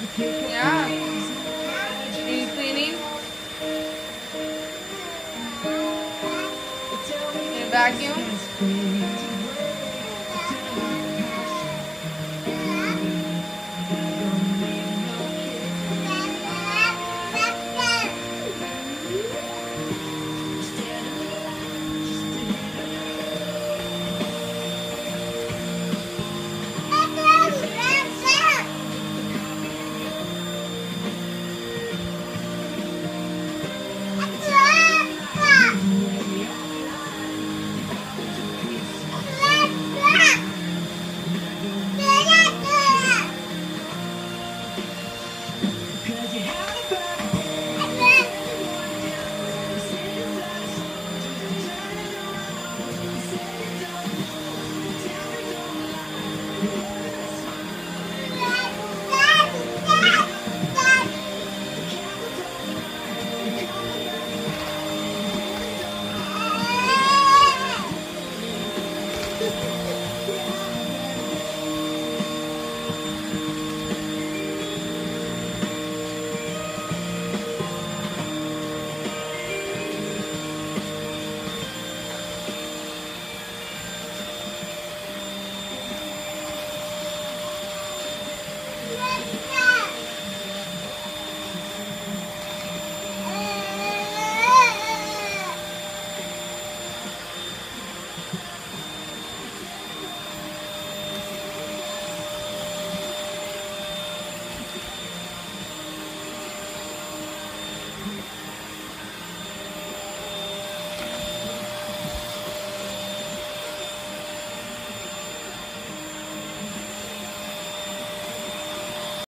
Yeah. Deep cleaning. And vacuum. Yeah.